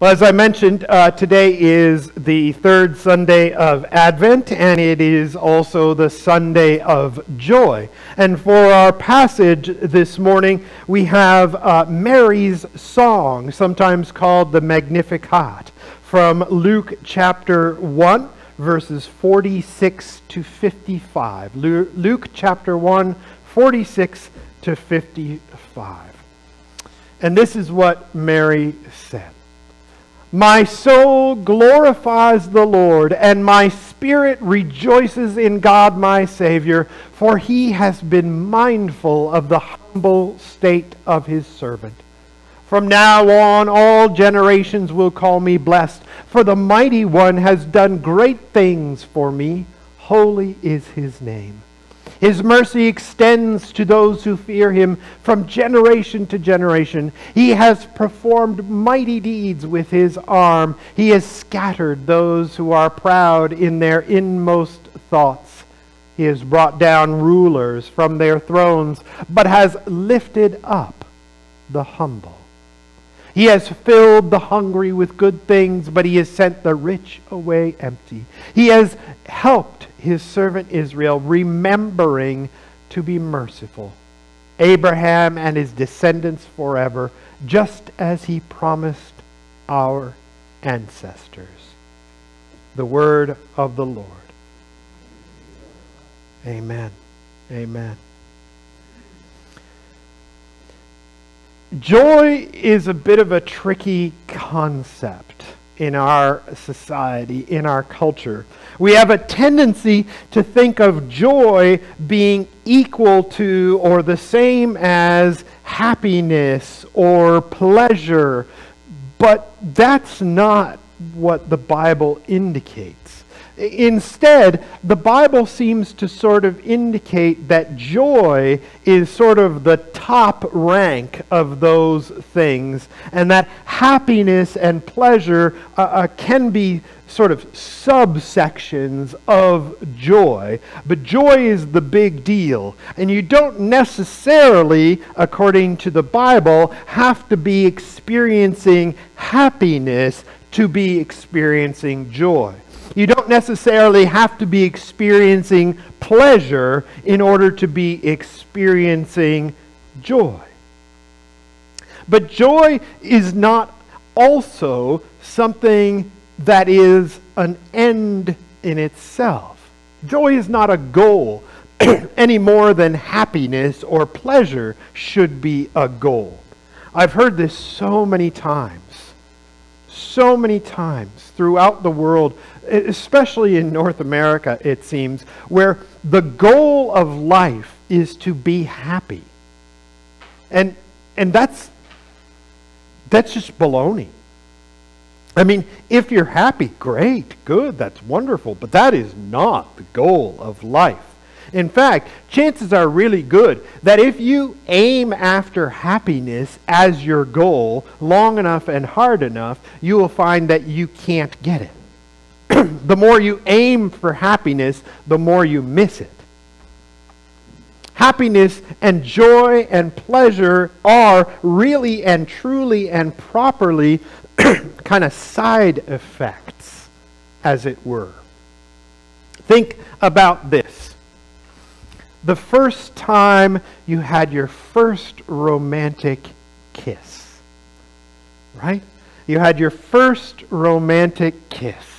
Well, as I mentioned, uh, today is the third Sunday of Advent, and it is also the Sunday of joy. And for our passage this morning, we have uh, Mary's song, sometimes called the Magnificat, from Luke chapter 1, verses 46 to 55. Luke chapter 1, 46 to 55. And this is what Mary said. My soul glorifies the Lord, and my spirit rejoices in God my Savior, for he has been mindful of the humble state of his servant. From now on, all generations will call me blessed, for the mighty one has done great things for me. Holy is his name. His mercy extends to those who fear him from generation to generation. He has performed mighty deeds with his arm. He has scattered those who are proud in their inmost thoughts. He has brought down rulers from their thrones, but has lifted up the humble. He has filled the hungry with good things, but he has sent the rich away empty. He has helped his servant Israel, remembering to be merciful. Abraham and his descendants forever, just as he promised our ancestors. The word of the Lord. Amen. Amen. Joy is a bit of a tricky concept in our society, in our culture. We have a tendency to think of joy being equal to or the same as happiness or pleasure, but that's not what the Bible indicates. Instead, the Bible seems to sort of indicate that joy is sort of the top rank of those things, and that happiness and pleasure uh, uh, can be sort of subsections of joy. But joy is the big deal. And you don't necessarily, according to the Bible, have to be experiencing happiness to be experiencing joy. You don't necessarily have to be experiencing pleasure in order to be experiencing joy. But joy is not also something that is an end in itself. Joy is not a goal any more than happiness or pleasure should be a goal. I've heard this so many times, so many times throughout the world especially in North America, it seems, where the goal of life is to be happy. And, and that's, that's just baloney. I mean, if you're happy, great, good, that's wonderful, but that is not the goal of life. In fact, chances are really good that if you aim after happiness as your goal long enough and hard enough, you will find that you can't get it. the more you aim for happiness, the more you miss it. Happiness and joy and pleasure are really and truly and properly kind of side effects, as it were. Think about this. The first time you had your first romantic kiss, right? You had your first romantic kiss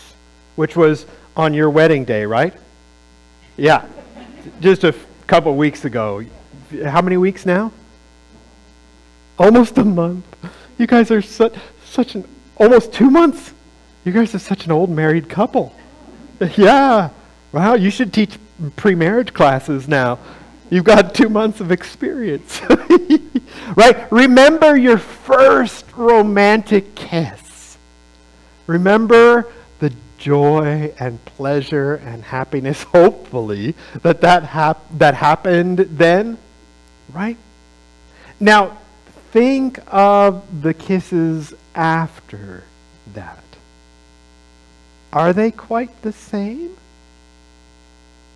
which was on your wedding day, right? Yeah, just a couple weeks ago. How many weeks now? Almost a month. You guys are such such an almost two months. You guys are such an old married couple. Yeah. Wow, you should teach pre-marriage classes now. You've got two months of experience. right? Remember your first romantic kiss. Remember the joy and pleasure and happiness, hopefully, that that, hap- that happened then, right? Now, think of the kisses after that. Are they quite the same?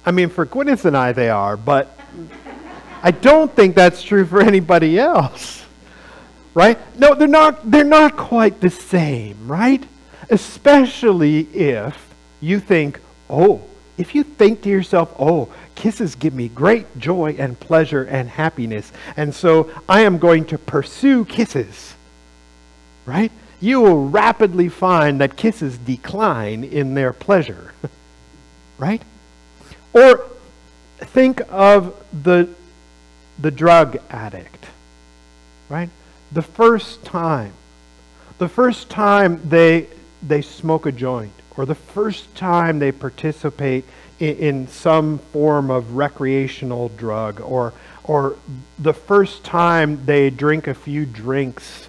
I mean, for Gwyneth and I, they are, but I don't think that's true for anybody else. right? No, they're not, they're not quite the same, right? Especially if you think, oh, if you think to yourself, oh, kisses give me great joy and pleasure and happiness, and so I am going to pursue kisses, right? You will rapidly find that kisses decline in their pleasure, right? Or think of the, the drug addict, right? The first time, the first time they, they smoke a joint, or the first time they participate in, in some form of recreational drug, or, or the first time they drink a few drinks,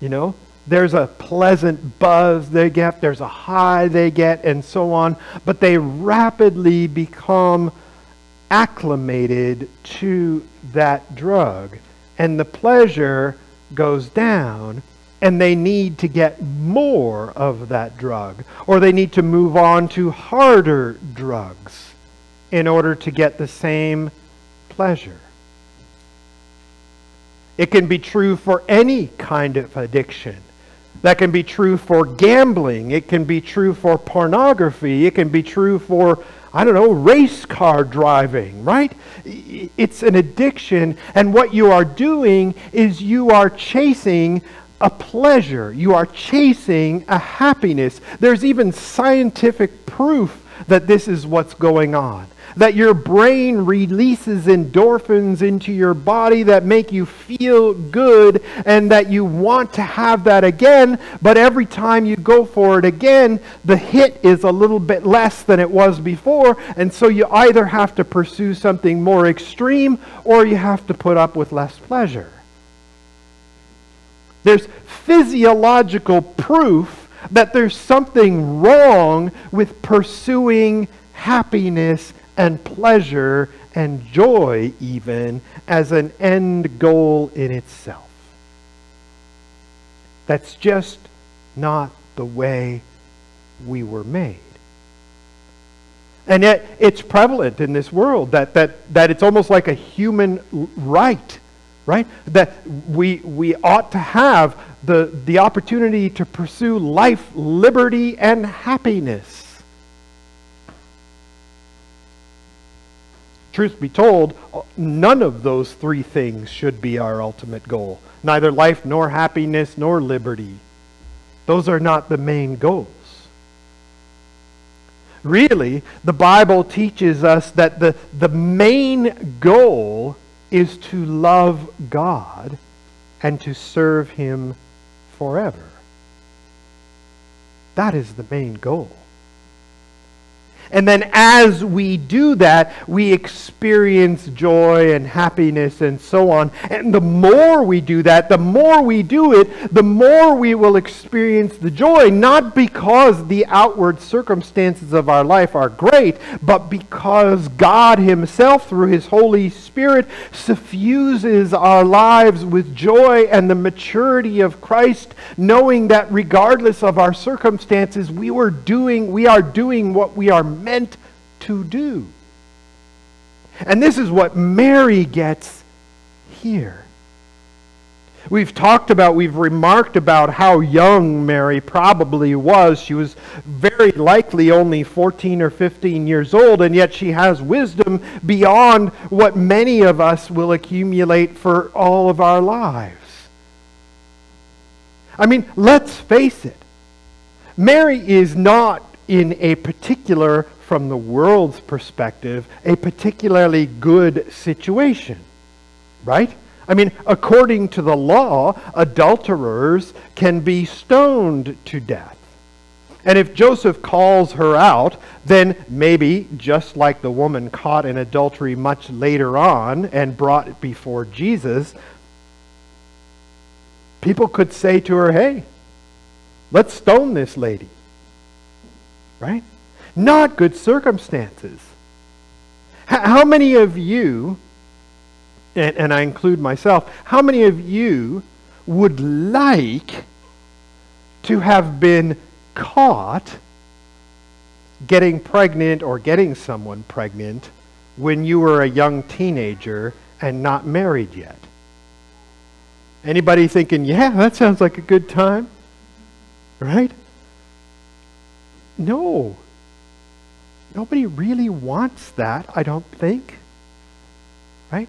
you know, there's a pleasant buzz they get, there's a high they get, and so on, but they rapidly become acclimated to that drug, and the pleasure goes down and they need to get more of that drug, or they need to move on to harder drugs in order to get the same pleasure. It can be true for any kind of addiction. That can be true for gambling. It can be true for pornography. It can be true for, I don't know, race car driving, right? It's an addiction, and what you are doing is you are chasing a pleasure. You are chasing a happiness. There's even scientific proof that this is what's going on. That your brain releases endorphins into your body that make you feel good and that you want to have that again, but every time you go for it again, the hit is a little bit less than it was before, and so you either have to pursue something more extreme or you have to put up with less pleasure. There's physiological proof that there's something wrong with pursuing happiness and pleasure and joy, even as an end goal in itself. That's just not the way we were made. And yet, it's prevalent in this world that, that, that it's almost like a human right right? That we, we ought to have the, the opportunity to pursue life, liberty, and happiness. Truth be told, none of those three things should be our ultimate goal. Neither life, nor happiness, nor liberty. Those are not the main goals. Really, the Bible teaches us that the, the main goal is to love God and to serve Him forever. That is the main goal. And then as we do that, we experience joy and happiness and so on. And the more we do that, the more we do it, the more we will experience the joy, not because the outward circumstances of our life are great, but because God Himself, through His Holy Spirit, suffuses our lives with joy and the maturity of Christ, knowing that regardless of our circumstances, we were doing, we are doing what we are meant to do. And this is what Mary gets here. We've talked about, we've remarked about how young Mary probably was. She was very likely only 14 or 15 years old, and yet she has wisdom beyond what many of us will accumulate for all of our lives. I mean, let's face it. Mary is not in a particular, from the world's perspective, a particularly good situation. Right? I mean, according to the law, adulterers can be stoned to death. And if Joseph calls her out, then maybe, just like the woman caught in adultery much later on and brought before Jesus, people could say to her, hey, let's stone this lady right? Not good circumstances. How many of you, and, and I include myself, how many of you would like to have been caught getting pregnant or getting someone pregnant when you were a young teenager and not married yet? Anybody thinking, yeah, that sounds like a good time? Right? No. Nobody really wants that, I don't think. Right?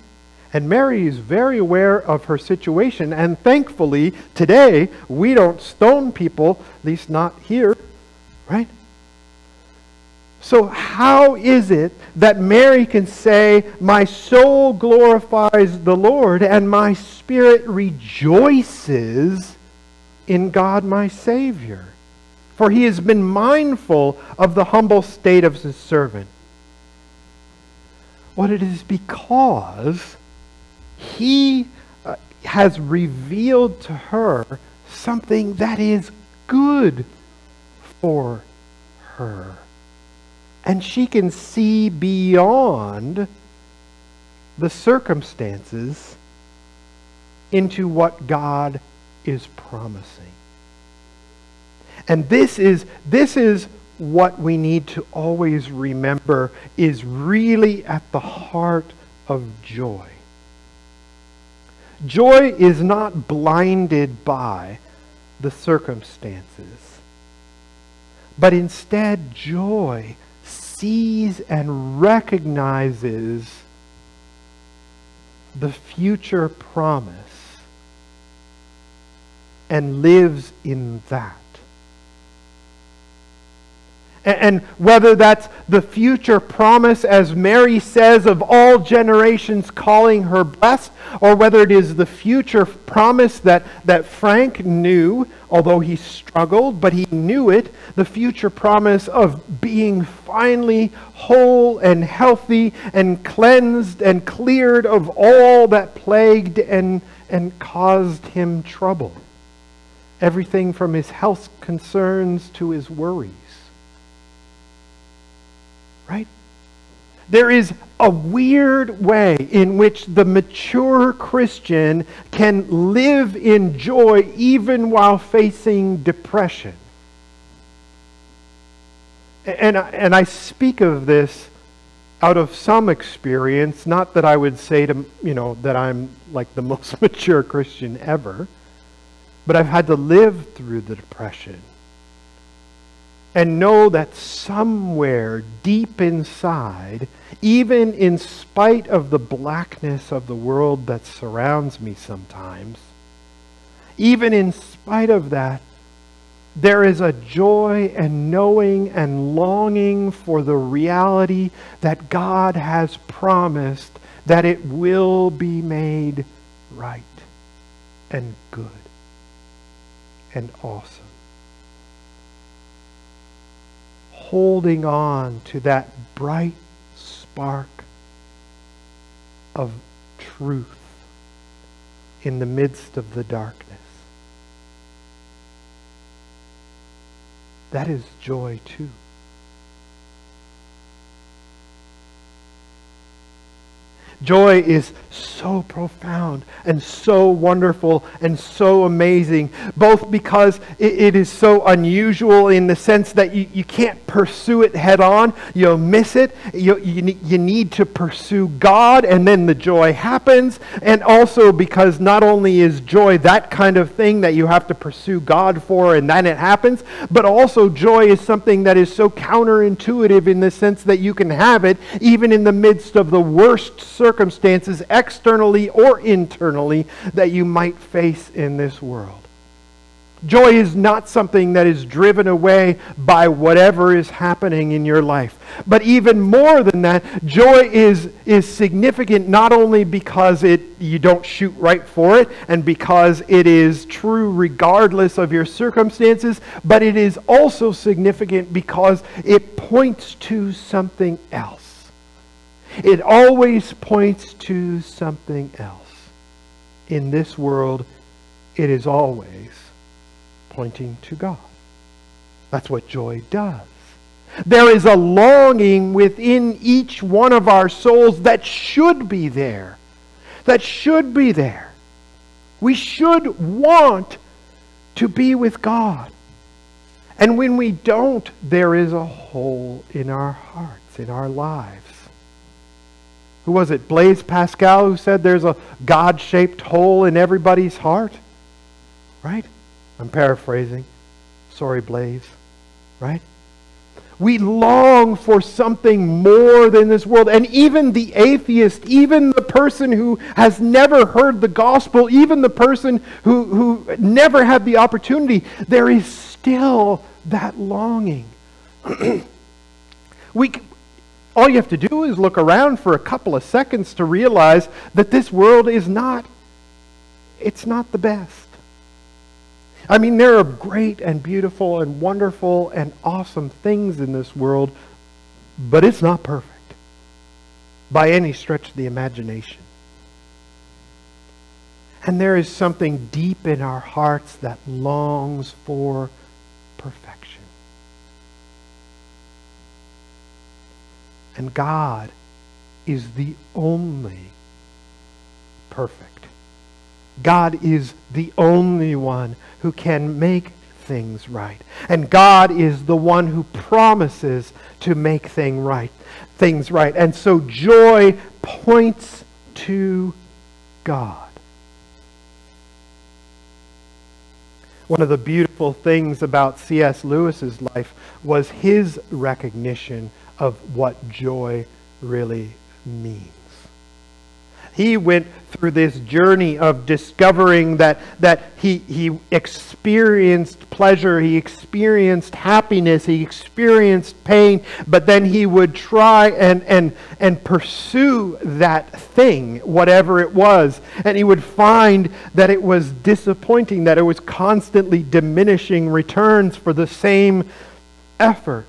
And Mary is very aware of her situation, and thankfully, today, we don't stone people, at least not here, right? So, how is it that Mary can say, My soul glorifies the Lord, and my spirit rejoices in God my Savior? For he has been mindful of the humble state of his servant. What it is because he uh, has revealed to her something that is good for her. And she can see beyond the circumstances into what God is promising. And this is, this is what we need to always remember is really at the heart of joy. Joy is not blinded by the circumstances, but instead, joy sees and recognizes the future promise and lives in that. And whether that's the future promise, as Mary says, of all generations calling her blessed, or whether it is the future promise that, that Frank knew, although he struggled, but he knew it, the future promise of being finally whole and healthy and cleansed and cleared of all that plagued and, and caused him trouble. Everything from his health concerns to his worries right? There is a weird way in which the mature Christian can live in joy even while facing depression. And, and I speak of this out of some experience, not that I would say to, you know, that I'm like the most mature Christian ever, but I've had to live through the depression and know that somewhere deep inside, even in spite of the blackness of the world that surrounds me sometimes, even in spite of that, there is a joy and knowing and longing for the reality that God has promised that it will be made right and good and awesome. Holding on to that bright spark of truth in the midst of the darkness. That is joy too. Joy is so profound and so wonderful and so amazing, both because it, it is so unusual in the sense that you, you can't pursue it head on, you'll miss it. You, you, you need to pursue God, and then the joy happens. And also because not only is joy that kind of thing that you have to pursue God for, and then it happens, but also joy is something that is so counterintuitive in the sense that you can have it even in the midst of the worst circumstances circumstances, externally or internally, that you might face in this world. Joy is not something that is driven away by whatever is happening in your life. But even more than that, joy is, is significant not only because it, you don't shoot right for it and because it is true regardless of your circumstances, but it is also significant because it points to something else. It always points to something else. In this world, it is always pointing to God. That's what joy does. There is a longing within each one of our souls that should be there. That should be there. We should want to be with God. And when we don't, there is a hole in our hearts, in our lives. Who was it? Blaise Pascal who said there's a God shaped hole in everybody's heart? Right? I'm paraphrasing. Sorry, Blaise. Right? We long for something more than this world. And even the atheist, even the person who has never heard the gospel, even the person who, who never had the opportunity, there is still that longing. we, all you have to do is look around for a couple of seconds to realize that this world is not, it's not the best. I mean, there are great and beautiful and wonderful and awesome things in this world, but it's not perfect by any stretch of the imagination. And there is something deep in our hearts that longs for perfection. And God is the only perfect. God is the only one who can make things right. And God is the one who promises to make thing right, things right. And so joy points to God. One of the beautiful things about C.S. Lewis's life was his recognition of what joy really means. He went through this journey of discovering that, that he, he experienced pleasure, he experienced happiness, he experienced pain, but then he would try and, and, and pursue that thing, whatever it was. And he would find that it was disappointing, that it was constantly diminishing returns for the same effort.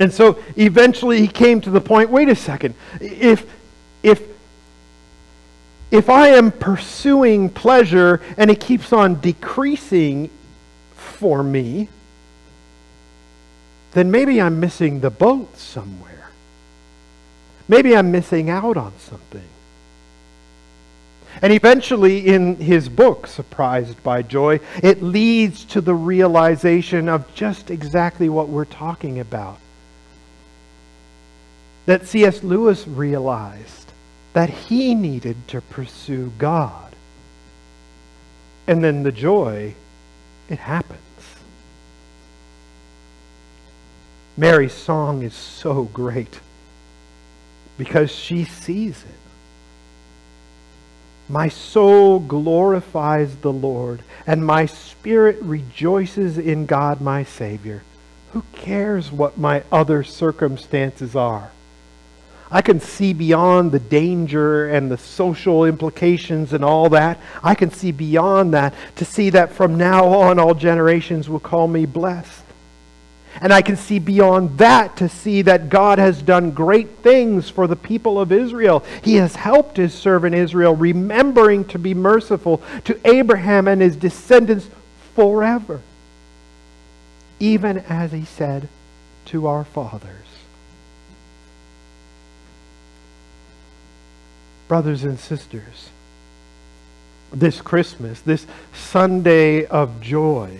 And so eventually he came to the point wait a second, if, if if I am pursuing pleasure and it keeps on decreasing for me, then maybe I'm missing the boat somewhere. Maybe I'm missing out on something. And eventually, in his book, Surprised by Joy, it leads to the realization of just exactly what we're talking about. That C.S. Lewis realized that he needed to pursue God. And then the joy, it happens. Mary's song is so great because she sees it. My soul glorifies the Lord, and my spirit rejoices in God my Savior. Who cares what my other circumstances are? I can see beyond the danger and the social implications and all that. I can see beyond that to see that from now on all generations will call me blessed. And I can see beyond that to see that God has done great things for the people of Israel. He has helped his servant Israel, remembering to be merciful to Abraham and his descendants forever, even as he said to our fathers. Brothers and sisters, this Christmas, this Sunday of joy,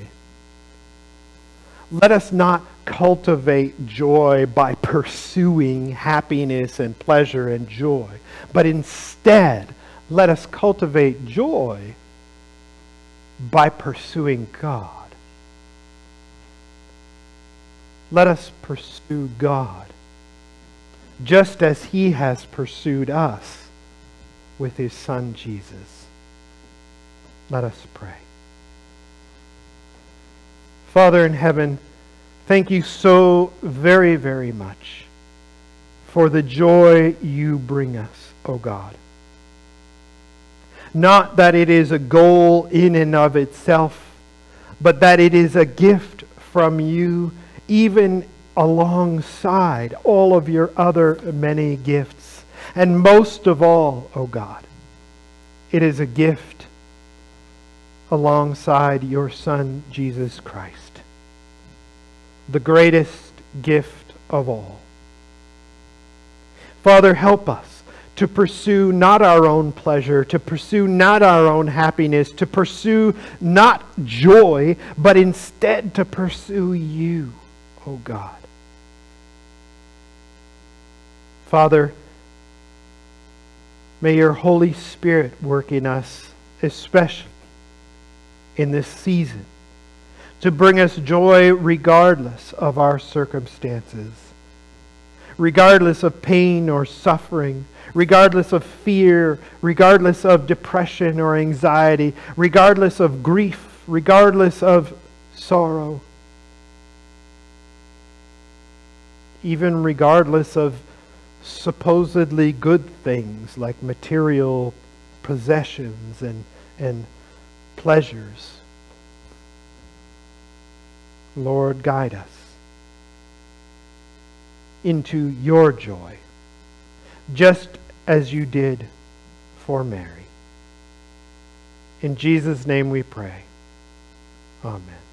let us not cultivate joy by pursuing happiness and pleasure and joy, but instead let us cultivate joy by pursuing God. Let us pursue God just as He has pursued us with his son Jesus. Let us pray. Father in heaven, thank you so very, very much for the joy you bring us, O God. Not that it is a goal in and of itself, but that it is a gift from you, even alongside all of your other many gifts and most of all, O oh God, it is a gift alongside your Son, Jesus Christ, the greatest gift of all. Father, help us to pursue not our own pleasure, to pursue not our own happiness, to pursue not joy, but instead to pursue you, O oh God. Father, May your Holy Spirit work in us, especially in this season, to bring us joy regardless of our circumstances, regardless of pain or suffering, regardless of fear, regardless of depression or anxiety, regardless of grief, regardless of sorrow, even regardless of supposedly good things like material possessions and, and pleasures. Lord, guide us into your joy, just as you did for Mary. In Jesus' name we pray. Amen.